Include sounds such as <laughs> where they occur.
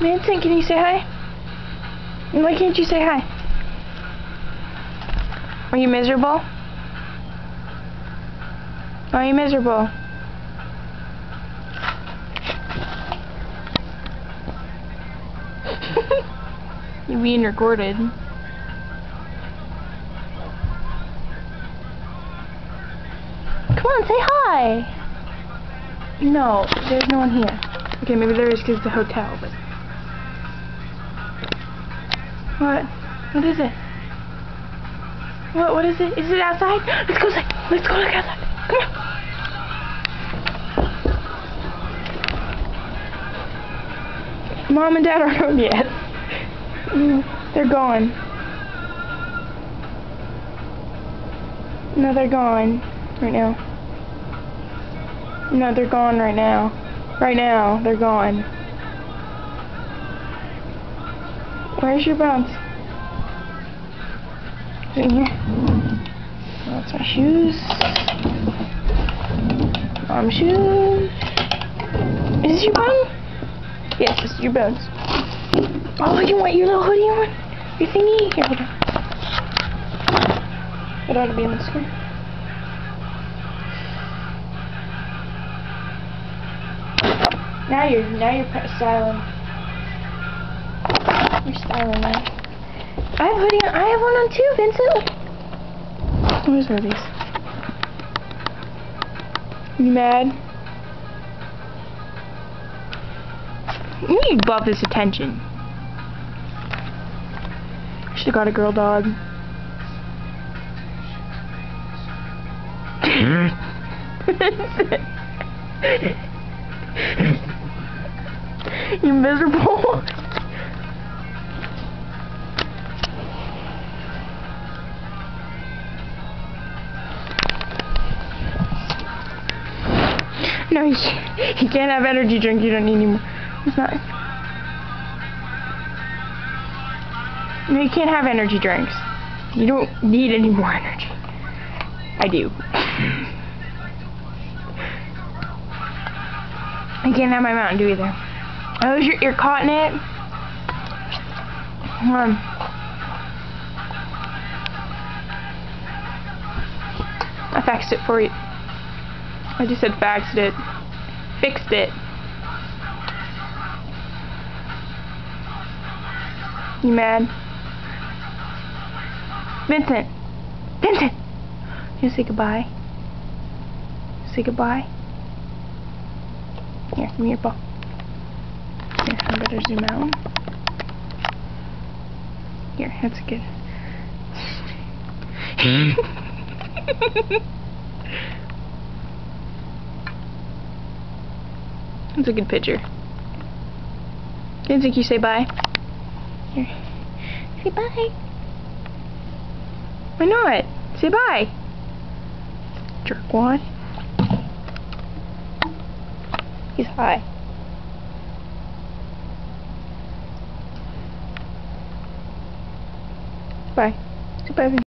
Vincent, can you say hi? Why can't you say hi? Are you miserable? Are you miserable? You're being recorded. Come on, say hi! No, there's no one here. Okay, maybe there is because it's a hotel, but... What? What is it? What, what is it? Is it outside? Let's go outside. Let's go look outside. Come on. Mom and Dad aren't home yet. Mm, they're gone. No, they're gone right now. No, they're gone right now. Right now, they're gone. Where's your? Is in here? That's my shoes. Mom shoes. Is this your bone? Yes, this is your bones. Oh, you want your little hoodie on? Your thingy? Here, hold on. It ought to be in the screen. Now you're now you're styling. You're styling now. I have hoodie on. I have one on too, Vincent. Where's one of these? You mad? You need to buff this attention. Should have got a girl dog. Hmm? <laughs> you miserable. <laughs> No, you can't, have energy drink. You don't need any more. It's not. No, you can't have energy drinks. You don't need any more energy. I do. I can't have my Mountain Dew either. Oh, you're, you're caught in it? Hold on. I faxed it for you. I just said faxed it. Fixed it. You mad? Vincent! Vincent! You say goodbye? Say goodbye? Here, give me your ball. Here, I better zoom out. Here, that's good. Hmm? <laughs> that's a good picture. Didn't think you say bye. Here. Say bye. Why not? Say bye. Jerkwad. He's high. Bye. Say bye.